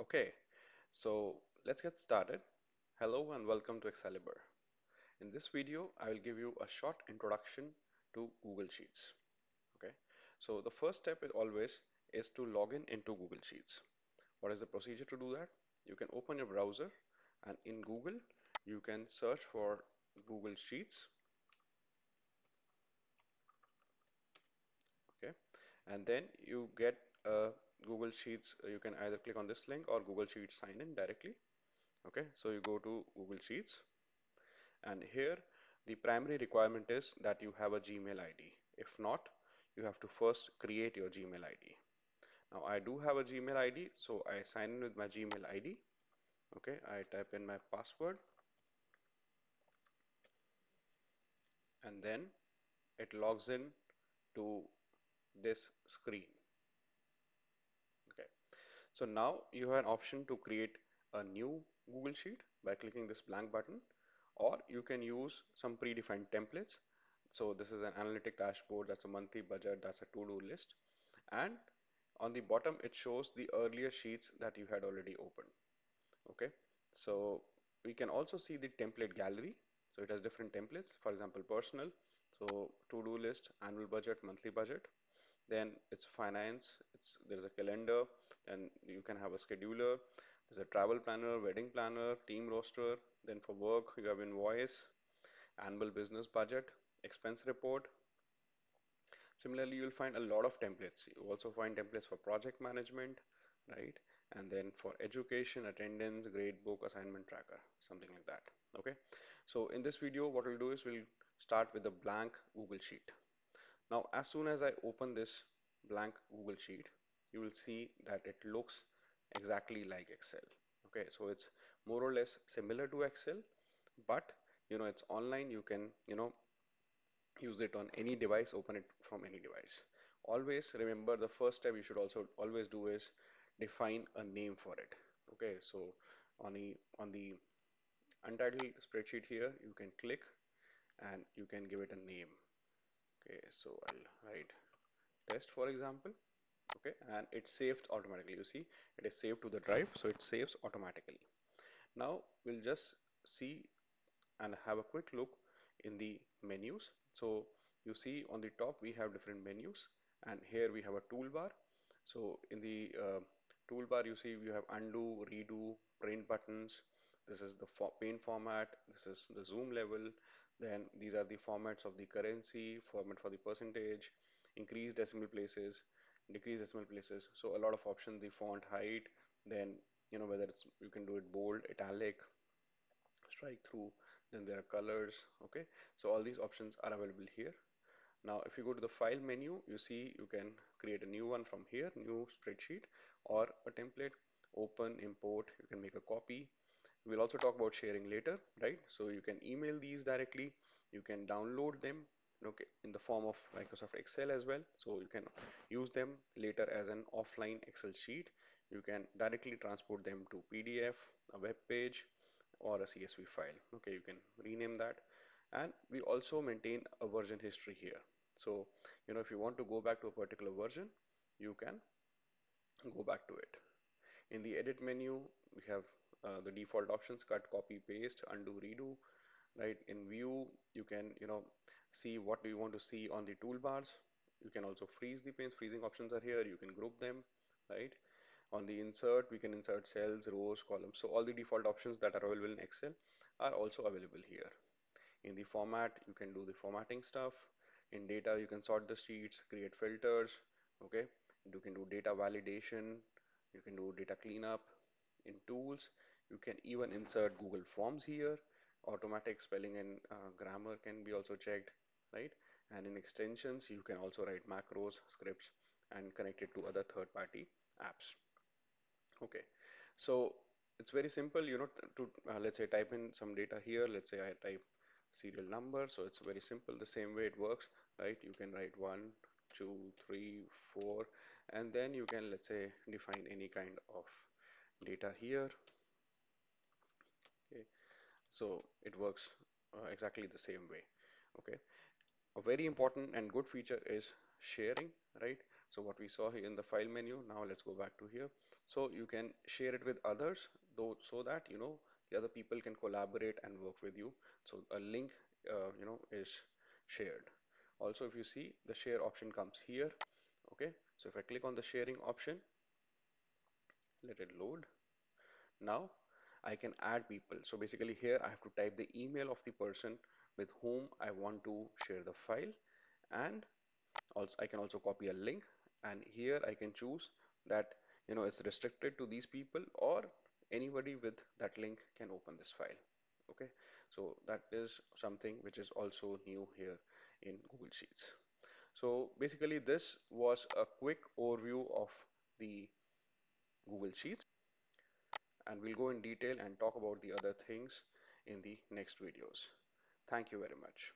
Okay, so let's get started. Hello and welcome to Excelibur. In this video, I will give you a short introduction to Google Sheets. Okay, so the first step is always is to log in into Google Sheets. What is the procedure to do that? You can open your browser and in Google, you can search for Google Sheets. Okay, and then you get a Google Sheets, uh, you can either click on this link or Google Sheets sign in directly. Okay, so you go to Google Sheets and here the primary requirement is that you have a Gmail ID. If not, you have to first create your Gmail ID. Now I do have a Gmail ID, so I sign in with my Gmail ID. Okay, I type in my password and then it logs in to this screen. So now you have an option to create a new Google Sheet by clicking this blank button or you can use some predefined templates. So this is an analytic dashboard, that's a monthly budget, that's a to-do list. And on the bottom, it shows the earlier sheets that you had already opened. Okay, so we can also see the template gallery. So it has different templates, for example, personal. So to-do list, annual budget, monthly budget then it's finance it's there's a calendar and you can have a scheduler there's a travel planner wedding planner team roster then for work you have invoice annual business budget expense report. Similarly you'll find a lot of templates. You also find templates for project management right? And then for education attendance grade book assignment tracker something like that okay? So in this video what we'll do is we'll start with a blank google sheet now, as soon as I open this blank Google Sheet, you will see that it looks exactly like Excel. Okay, so it's more or less similar to Excel, but you know, it's online. You can, you know, use it on any device, open it from any device. Always remember the first step you should also always do is define a name for it. Okay, so on the on the untitled spreadsheet here, you can click and you can give it a name okay so I'll write test for example. Okay and it's saved automatically. You see it is saved to the drive so it saves automatically. Now we'll just see and have a quick look in the menus. So you see on the top we have different menus and here we have a toolbar. So in the uh, toolbar you see you have undo redo print buttons. This is the for pane format. This is the zoom level then these are the formats of the currency, format for the percentage, increase decimal places, decrease decimal places. So a lot of options, the font height, then you know whether it's you can do it bold, italic, strike through, then there are colors, okay? So all these options are available here. Now if you go to the file menu, you see you can create a new one from here, new spreadsheet or a template, open, import, you can make a copy, We'll also talk about sharing later, right? So you can email these directly. You can download them okay in the form of Microsoft Excel as well. So you can use them later as an offline Excel sheet. You can directly transport them to PDF a web page or a CSV file okay? You can rename that. And we also maintain a version history here. So you know if you want to go back to a particular version you can go back to it. In the edit menu we have uh, the default options cut copy paste undo redo right? In view you can you know see what do you want to see on the toolbars. You can also freeze the panes. Freezing options are here. You can group them right? On the insert we can insert cells rows columns. So all the default options that are available in excel are also available here. In the format you can do the formatting stuff. In data you can sort the sheets create filters okay? You can do data validation. You can do data cleanup in tools you can even insert Google Forms here. Automatic spelling and uh, grammar can be also checked right? And in extensions you can also write macros scripts and connect it to other third-party apps. Okay. So it's very simple you know to uh, let's say type in some data here. Let's say I type serial number. So it's very simple the same way it works right? You can write one two three four and then you can let's say define any kind of data here okay. So it works uh, exactly the same way. Okay. A very important and good feature is sharing right? So what we saw here in the file menu now let's go back to here. So you can share it with others though so that you know the other people can collaborate and work with you. So a link uh, you know is shared. Also if you see the share option comes here. Okay. So if I click on the sharing option let it load. Now I can add people. So basically here I have to type the email of the person with whom I want to share the file. And also I can also copy a link. And here I can choose that you know it's restricted to these people or anybody with that link can open this file. Okay? So that is something which is also new here in Google Sheets. So basically this was a quick overview of the Google Sheets and we'll go in detail and talk about the other things in the next videos. Thank you very much.